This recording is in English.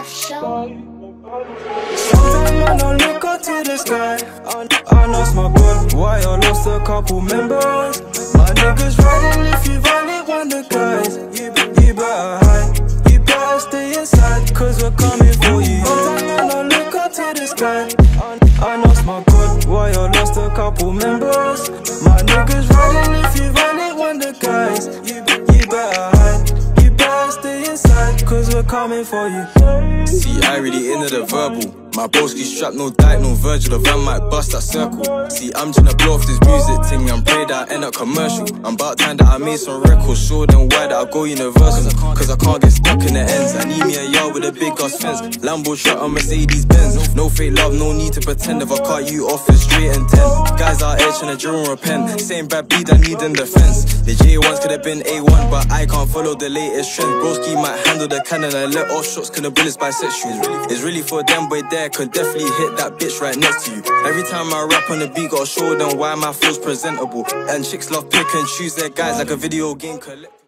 I don't look up to the sky. I, lost my lost a couple members. My niggas riding if you violate one the guys. You, better hide, you better stay we're coming for you. Don't look up to the sky. I, lost my lost a couple members. My niggas riding if you violate one the guys. You, you better hide, cause we're coming for you. See, I really into the verbal. My broski strap, no diet, no Virgil. The van might bust that circle. See, I'm tryna blow off this music thing and pray that I end up commercial. I'm about time that I made some records, show them why that I go universal. Cause I can't get stuck in the ends. I need me a yard with a big ass fence. Lambo shot on Mercedes Benz. No fake love, no need to pretend. If I cut you off, it's straight and ten. Guys out here tryna drill and repent. Same bad beat I need in defense. The J1s could have been A1, but I can't follow the latest trend. Broski might handle the cannon and let off shots, cause the bullets bisexual. It's really for them, but boy, there could definitely hit that bitch right next to you. Every time I rap on the beat, gotta show them why my flow's presentable. And chicks love pick and choose their guys like a video game collect.